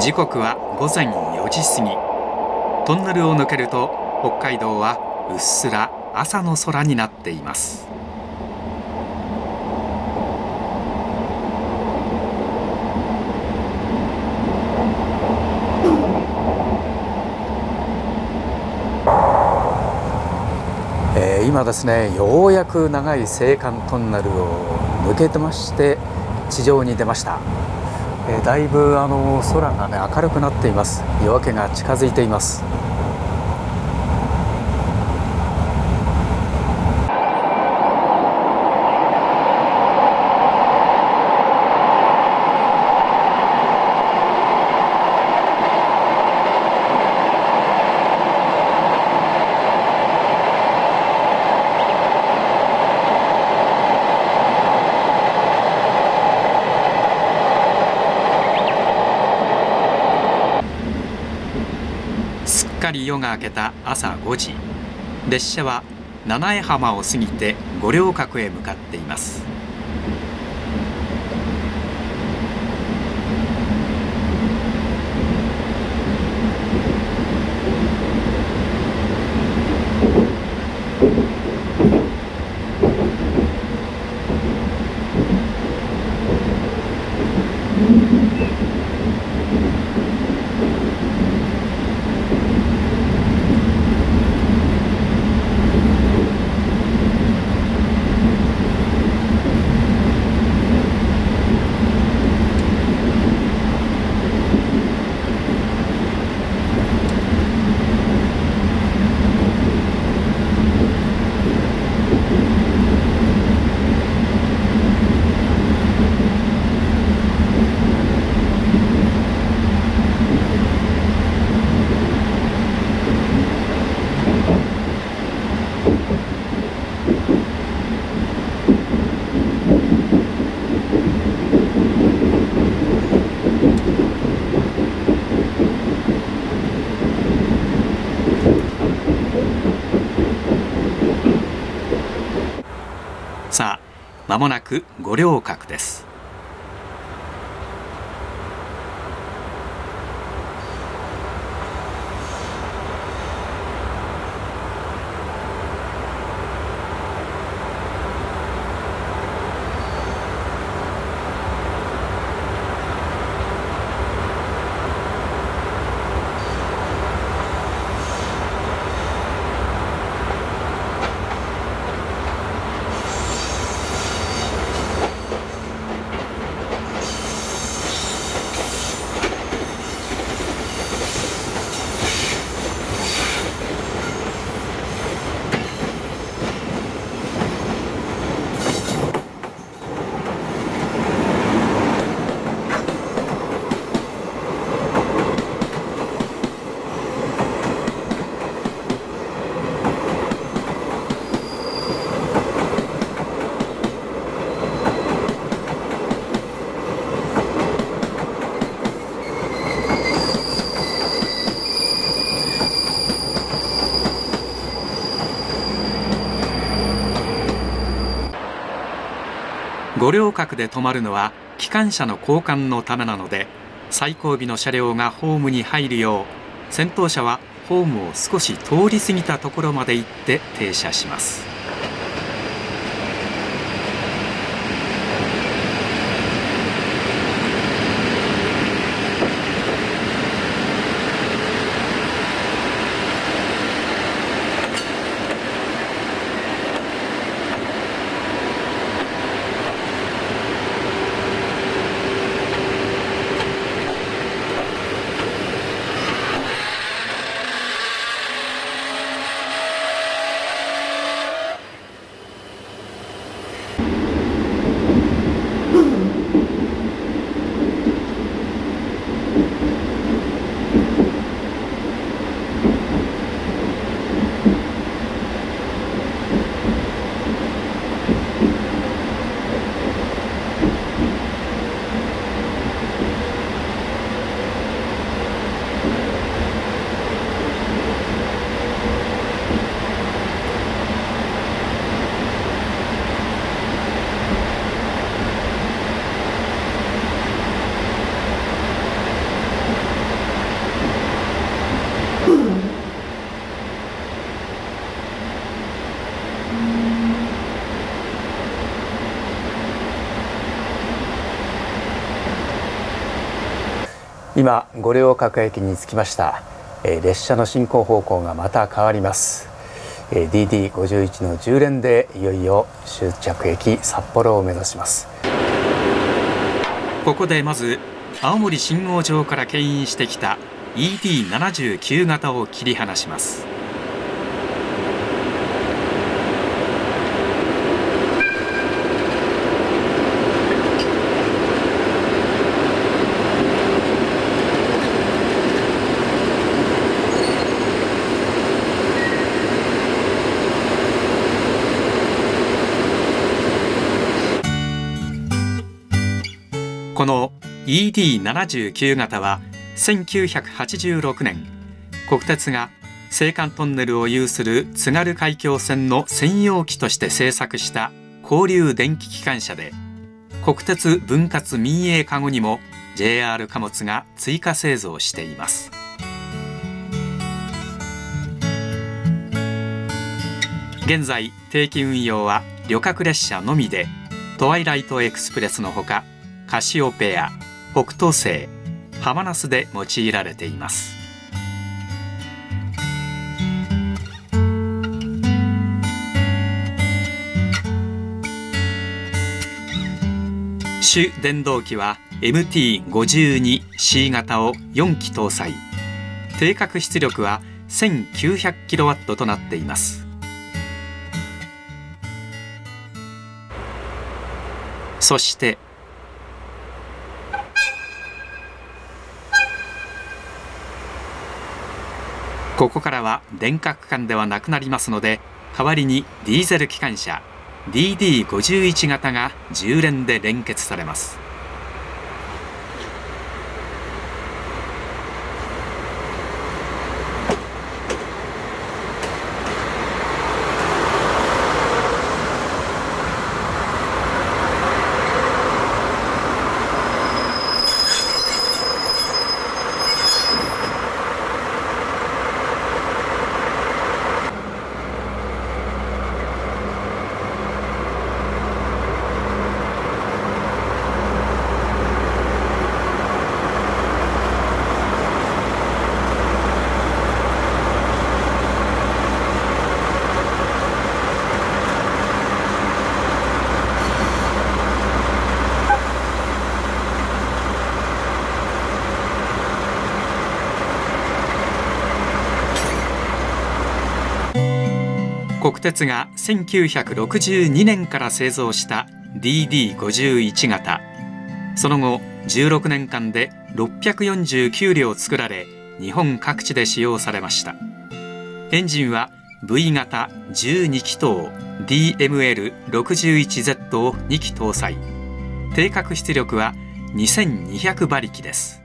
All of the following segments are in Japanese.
時刻は午前4時過ぎ。トンネルを抜けると北海道はうっすら朝の空になっています。えー今ですねようやく長い青函トンネルを抜けてまして地上に出ました、えーだいぶあの空がね明るくなっています。夜明けが近づいています。かり夜が明けた朝5時。列車は七重浜を過ぎて五稜郭へ向かっていますさあ間もなく五稜郭です。五稜郭で止まるのは機関車の交換のためなので最後尾の車両がホームに入るよう先頭車はホームを少し通り過ぎたところまで行って停車します。今五稜郭駅に着きました、えー、列車の進行方向がまた変わります、えー、DD51 の10連でいよいよ終着駅札幌を目指します。ここでまず青森信号場から牽引してきた ED79 型を切り離します。この ED79 型は1986年国鉄が青函トンネルを有する津軽海峡線の専用機として製作した交流電気機関車で国鉄分割民営化後にも JR 貨物が追加製造しています。現在定期運用は旅客列車のみでトワイライトエクスプレスのほかカシオペア北斗星ハマナスで用いられています。主電動機は MT52C 型を4機搭載。定格出力は 1900kW となっています。そしてここからは電化区間ではなくなりますので代わりにディーゼル機関車 DD51 型が10連で連結されます。国鉄が1962年から製造した DD51 型。その後16年間で649両作られ日本各地で使用されました。エンジンは V 型12気筒 DML61Z を2機搭載。定格出力は2200馬力です。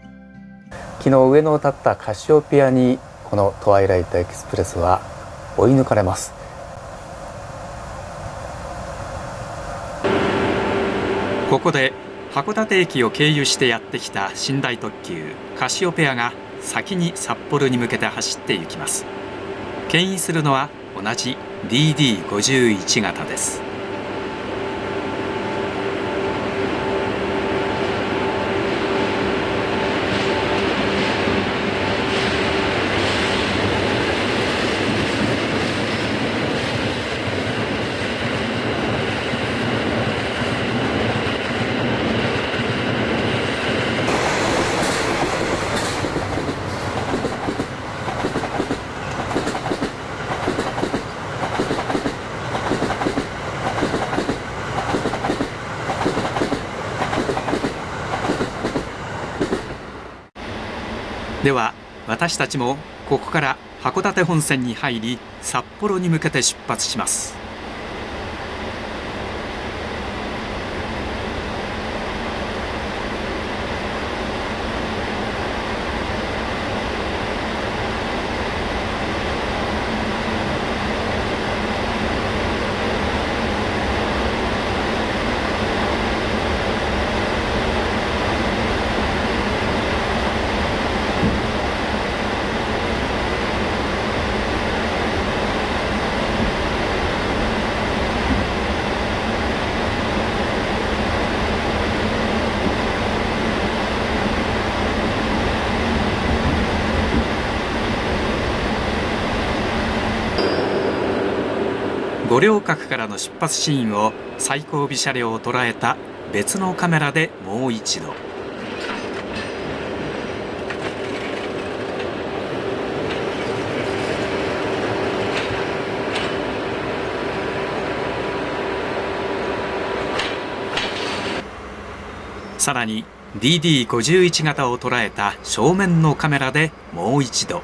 昨日上野を立ったカシオペアにこのトワイライトエクスプレスは追い抜かれます。ここで函館駅を経由してやってきた寝台特急カシオペアが先に札幌に向けて走って行きます。牽引するのは同じ DD51 型です。では私たちもここから函館本線に入り札幌に向けて出発します。五稜郭からの出発シーンを最後尾車両を捉えた別のカメラでもう一度。さらに DD51 型を捉えた正面のカメラでもう一度。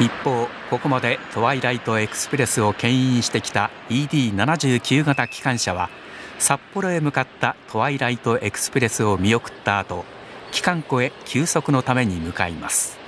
一方ここまでトワイライトエクスプレスを牽引してきた ED79 型機関車は札幌へ向かったトワイライトエクスプレスを見送った後機関庫へ休息のために向かいます。